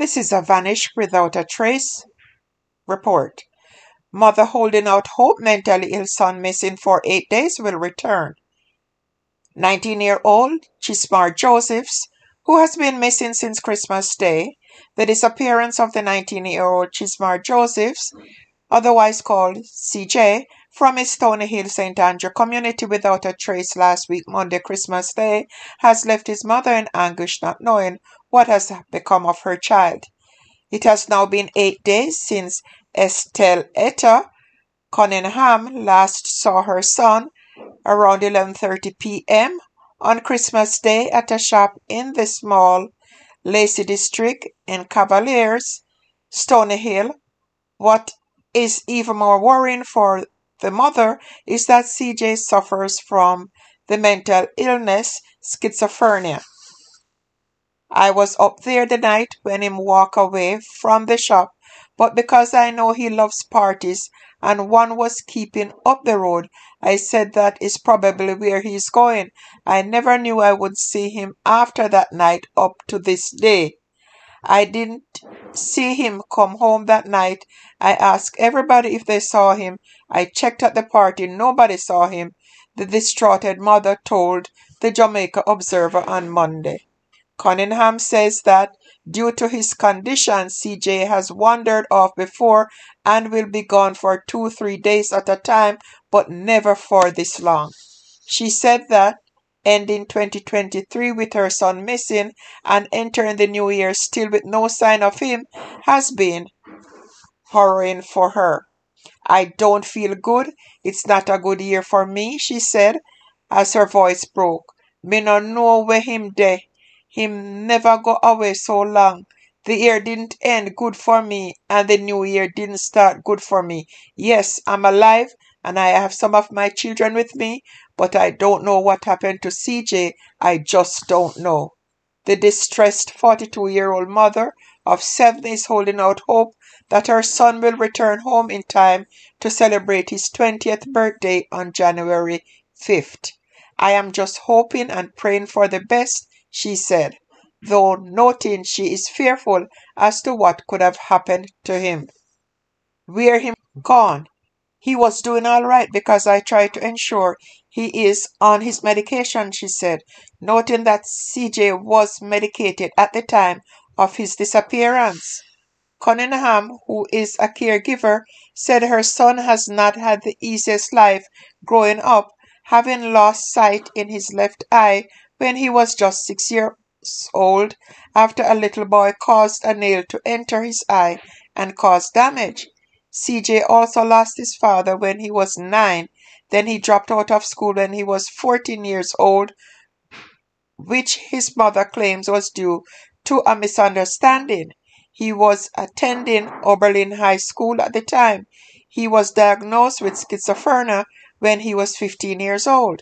This is a vanish without a trace report. Mother holding out hope mentally ill son missing for eight days will return. 19 year old Chismar Josephs, who has been missing since Christmas Day, the disappearance of the 19 year old Chismar Josephs, otherwise called CJ, from his Stony Hill St. Andrew community without a trace last week, Monday, Christmas Day, has left his mother in anguish not knowing what has become of her child. It has now been eight days since Estelle Etta Cunningham last saw her son around 11:30 p.m. on Christmas Day at a shop in the small Lacey district in Cavaliers, Stony Hill. What is even more worrying for the mother is that CJ suffers from the mental illness schizophrenia. I was up there the night when him walk away from the shop, but because I know he loves parties and one was keeping up the road, I said that is probably where he's going. I never knew I would see him after that night up to this day. I didn't see him come home that night. I asked everybody if they saw him. I checked at the party. Nobody saw him, the distraught mother told the Jamaica Observer on Monday. Cunningham says that due to his condition, CJ has wandered off before and will be gone for two, three days at a time, but never for this long. She said that ending 2023 with her son missing and entering the new year still with no sign of him has been harrowing for her. I don't feel good. It's not a good year for me, she said as her voice broke. Me no know where him dey. Him never go away so long. The year didn't end good for me, and the new year didn't start good for me. Yes, I'm alive, and I have some of my children with me, but I don't know what happened to CJ. I just don't know. The distressed 42 year old mother of seven is holding out hope that her son will return home in time to celebrate his 20th birthday on January 5th. I am just hoping and praying for the best, she said, though noting she is fearful as to what could have happened to him. Where him gone? He was doing all right because I tried to ensure he is on his medication, she said, noting that CJ was medicated at the time of his disappearance. Cunningham, who is a caregiver, said her son has not had the easiest life growing up, having lost sight in his left eye when he was just six years old after a little boy caused a nail to enter his eye and cause damage. CJ also lost his father when he was nine. Then he dropped out of school when he was 14 years old, which his mother claims was due to a misunderstanding. He was attending Oberlin High School at the time. He was diagnosed with schizophrenia when he was 15 years old.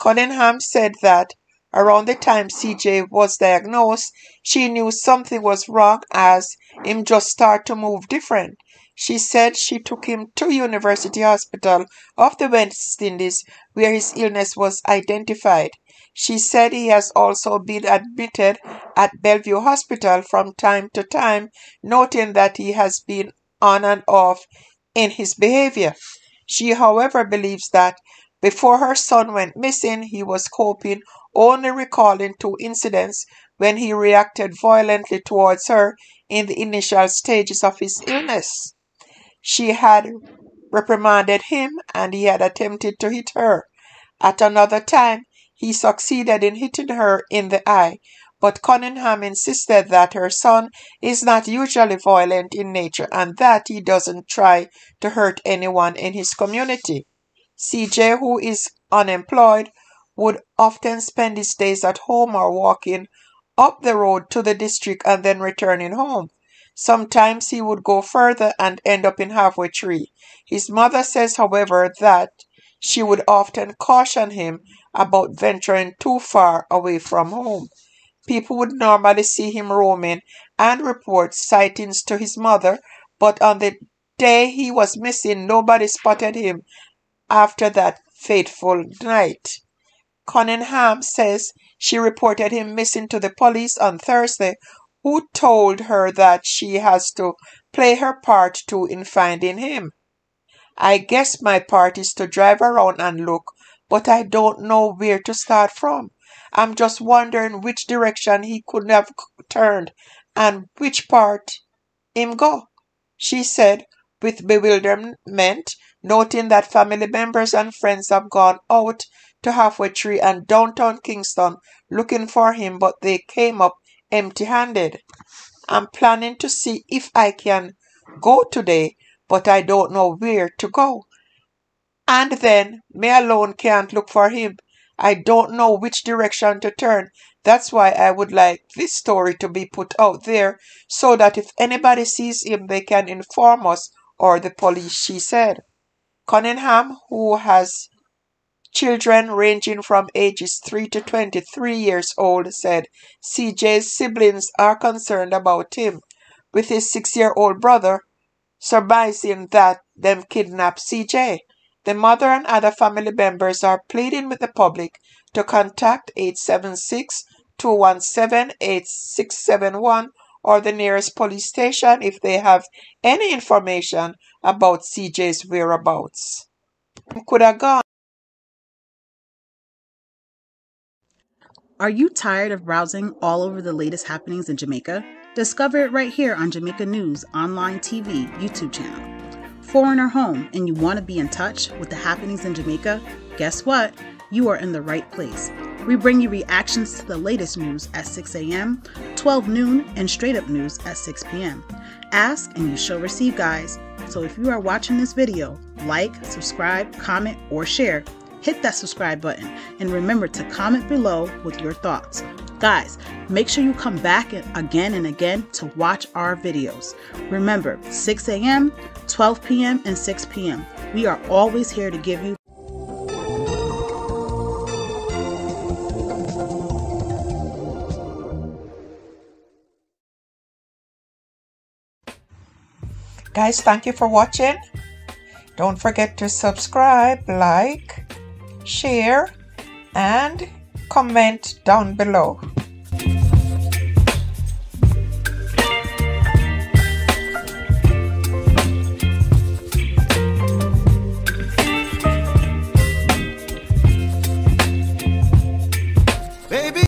Cunningham said that around the time CJ was diagnosed, she knew something was wrong as him just start to move different. She said she took him to University Hospital of the West Indies where his illness was identified. She said he has also been admitted at Bellevue Hospital from time to time, noting that he has been on and off in his behavior. She, however, believes that before her son went missing, he was coping, only recalling two incidents when he reacted violently towards her in the initial stages of his illness. She had reprimanded him and he had attempted to hit her. At another time, he succeeded in hitting her in the eye, but Cunningham insisted that her son is not usually violent in nature and that he doesn't try to hurt anyone in his community. CJ, who is unemployed, would often spend his days at home or walking up the road to the district and then returning home. Sometimes he would go further and end up in halfway tree. His mother says, however, that she would often caution him about venturing too far away from home. People would normally see him roaming and report sightings to his mother, but on the day he was missing, nobody spotted him after that fateful night. Cunningham says she reported him missing to the police on Thursday, who told her that she has to play her part too in finding him. I guess my part is to drive around and look, but I don't know where to start from. I'm just wondering which direction he could have turned and which part him go, she said with bewilderment, noting that family members and friends have gone out to Halfway Tree and downtown Kingston looking for him, but they came up empty handed. I'm planning to see if I can go today, but I don't know where to go. And then, me alone can't look for him. I don't know which direction to turn. That's why I would like this story to be put out there so that if anybody sees him, they can inform us or the police, she said. Cunningham, who has children ranging from ages 3 to 23 years old, said CJ's siblings are concerned about him, with his six year old brother surmising that them kidnapped CJ. The mother and other family members are pleading with the public to contact 876 217 8671 or the nearest police station if they have any information about CJ's whereabouts. Could have gone. Are you tired of browsing all over the latest happenings in Jamaica? Discover it right here on Jamaica News Online TV YouTube channel. Foreigner home, and you want to be in touch with the happenings in Jamaica? Guess what? You are in the right place. We bring you reactions to the latest news at 6 a.m., 12 noon, and straight up news at 6 p.m. Ask and you shall receive, guys. So if you are watching this video, like, subscribe, comment, or share. Hit that subscribe button and remember to comment below with your thoughts. Guys, make sure you come back again and again to watch our videos. Remember, 6 a.m., 12 p.m., and 6 p.m. We are always here to give you Guys, thank you for watching. Don't forget to subscribe, like, share, and comment down below.